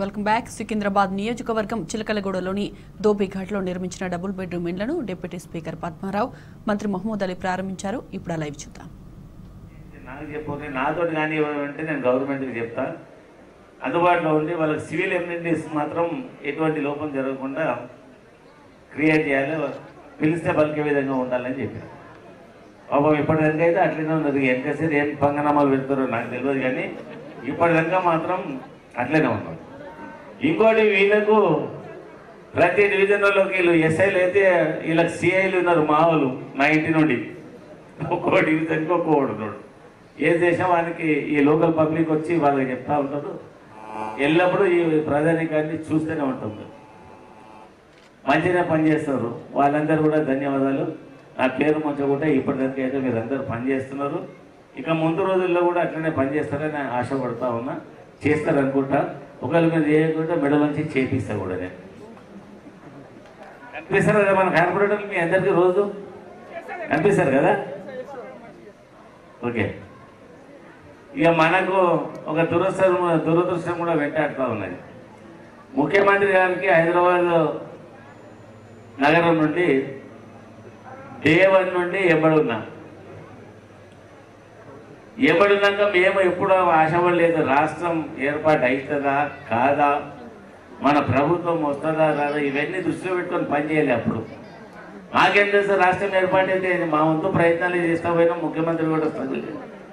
Welcome back. Secunderabad నియోజకవర్గం చిలకలగూడలోని దోబిఘాట్లో నిర్మించిన డబుల్ బెడ్రూమ్ ఇండ్లను డిప్యూటీ స్పీకర్ పద్మారావు మంత్రి మహమూద్ అలీ ప్రారంభించారు. ఇప్పుడు లైవ్ చూద్దాం. నాకు చెప్పు నాతో కానీ అంటే నేను గవర్నమెంట్కి చెప్తా. అందుబాటులో ఉండి వాళ్ళకి సివిల్ ఎమ్యూనిటీస్ మాత్రం ఎటువంటి లోపం జరగకుండా క్రియేట్ చేయాలి. పిలిస్తే పలికే విధంగా ఉండాలని చెప్పారు. పాపం ఇప్పటిదాకా అయితే అట్లనే ఉన్నది. ఎంతసేపు ఏం పంగనామాలు పెడతారో నాకు తెలియదు కానీ ఇప్పటిదాకా మాత్రం అట్లనే ఉన్నాం ఇంకోటి వీళ్ళకు ప్రతి డివిజన్లలోకి వీళ్ళు ఎస్ఐలు అయితే వీళ్ళకి సిఐలు ఉన్నారు మావులు మా ఇంటి నుండి. ఒక్కో డివిజన్కి ఒక్కో ఉన్నాడు. ఏ దేశం వానికి ఈ లోకల్ పబ్లిక్ వచ్చి వాళ్ళకి చెప్తా ఉంటాడు. ఎల్లప్పుడూ ఈ ప్రజానికాన్ని చూస్తూనే ఉంటుంది మంచిగా పనిచేస్తారు వాళ్ళందరూ కూడా ధన్యవాదాలు. నా పేరు మంచకుండా ఇప్పటిదానికి అయితే మీరు అందరూ పనిచేస్తున్నారు. ఇక ముందు రోజుల్లో కూడా అట్లనే పనిచేస్తారని ఆశపడతా ఉన్నా. చేస్తారనుకుంటా. ఒకవేళ మీరు చేయకుండా మెడల నుంచి చేపిస్తా కూడా నేను. కనిపిస్తారు కదా మన కార్పొరేటర్లు మీ అందరికీ రోజు? కనిపిస్తారు కదా? ఓకే. ఇక మనకు ఒక దురస్థ దురదృష్టం కూడా వెంటాడుతూ ఉన్నది. ముఖ్యమంత్రి గారికి హైదరాబాద్ నగరం నుండి డే వన్ నుండి ఎబ్బడున్నా ఎబ్బడున్నాక మేము ఎప్పుడు ఆశపడలేదు రాష్ట్రం ఏర్పాటు అవుతుందా కాదా? మన ప్రభుత్వం వస్తుందా రాదా? ఇవన్నీ దృష్టిలో పెట్టుకొని పనిచేయాలి అప్పుడు. మాకేం తెలుసు రాష్ట్రం ఏర్పాటు అయితే మా వంతు ప్రయత్నాలు చేస్తా పోయినా ముఖ్యమంత్రి కూడా struggle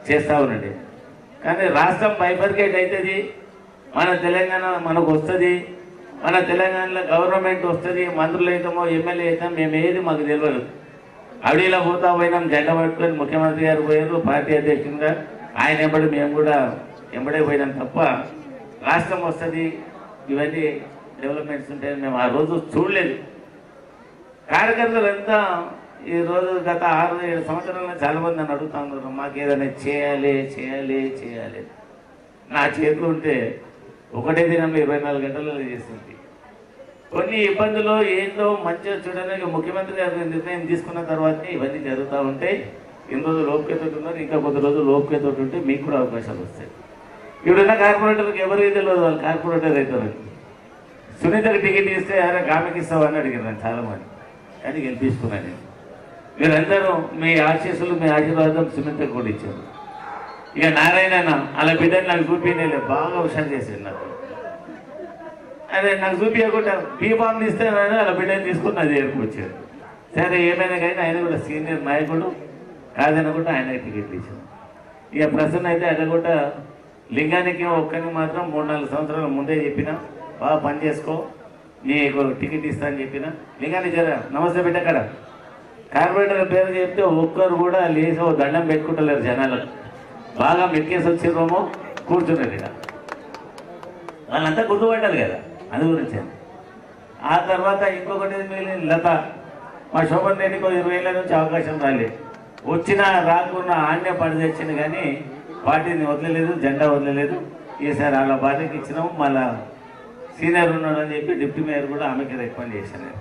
చేస్తా ఉండండి కానీ రాష్ట్రం బైఫర్కేట్ అవుతుంది మన తెలంగాణ మనకు వస్తుంది మన తెలంగాణలో గవర్నమెంట్ వస్తుంది మంత్రులు అవుతామో ఎమ్మెల్యే అవుతాం మేము ఏది మాకు తెలియదు. అడవిలో పోతా పోయినాం. జెండా పట్టుకొని ముఖ్యమంత్రి గారు పోయారు పార్టీ అధ్యక్షునిగా. ఆయన ఎంబడి మేము కూడా ఎంబడే పోయినాం తప్ప రాష్ట్రం వస్తుంది ఇవన్నీ డెవలప్మెంట్స్ ఉంటాయని మేము ఆ రోజు చూడలేదు. కార్యకర్తలంతా ఈ రోజు గత ఆరు ఏడు సంవత్సరాల చాలా మంది నన్ను అడుగుతా ఉన్నారు మాకు ఏదైనా చేయాలి చేయాలి చేయాలి. నా చేతులు ఉంటే ఒకటే దినంలో ఇరవై నాలుగు గంటలలో చేస్తుంది కొన్ని ఇబ్బందులు ఏందో మంచిగా చూడడానికి ముఖ్యమంత్రి గారు నిర్ణయం తీసుకున్న తర్వాత ఇవన్నీ జరుగుతూ ఉంటాయి ఇన్ని రోజులు ఓపికతో ఉన్నారు ఇంకా కొద్ది రోజులు లోపుకేతోటి ఉంటే మీకు కూడా అవకాశాలు వస్తాయి. ఇప్పుడున్న కార్పొరేటర్కి ఎవరికి తెలియదు వాళ్ళు కార్పొరేటర్ అవుతారు సునీతకి టికెట్ ఇస్తే అరే ఆమెకి ఇస్తామని అడిగారు చాలామంది. కానీ గెలిపించుకున్నాను నేను. మీరందరూ మీ ఆశీస్సులు మీ ఆశీర్వాదం సునీత కూడా ఇచ్చారు. ఇక నారాయణ అలా బిడ్డని నాకు చూపించలే బాగా హుషారు చేసింది నాకు. అదే నాకు చూపించకుండా బీఫామ్ ఇస్తే అలా బిడ్డని తీసుకుని నా దగ్గరకు వచ్చాడు సరే ఏమైనా కానీ ఆయన కూడా సీనియర్ నాయకుడు కాదనకుండా ఆయన టికెట్ ఇచ్చారు. ఇక ప్రసన్న అయితే అక్కడ కూడా లింగానికి ఒక్కరికి మాత్రం మూడు నాలుగు సంవత్సరాల ముందే చెప్పిన బాగా పని చేసుకో నీకు టికెట్ ఇస్తా అని చెప్పిన. లింగాని జర నమస్తే బిడ్డ అక్కడ. కార్పొరేటర్ పేరు చెప్తే ఒక్కరు కూడా లేచి ఓ దండం పెట్టుకుంటలేరు జనాలు. బాగా మెక్కేసి వచ్చిర్రేమో కూర్చున్నారు ఇక వాళ్ళంతా గుర్తుపట్టాలి కదా. అది గురించి ఆ తర్వాత ఇంకొకటి మిగిలిన లత. మా శోభన్ రెడ్డికి ఇరవై ఏళ్ళ నుంచి అవకాశం రాలేదు వచ్చిన రాకున్నా ఆన్య పడి కానీ పార్టీని వదలలేదు జెండా వదలలేదు. ఈసారి వాళ్ళ పార్టీకి ఇచ్చినాము. మళ్ళా సీనియర్ ఉన్నాడు అని చెప్పి డిప్యూటీ మేయర్ కూడా ఆమెకి రికమెండ్ చేశాను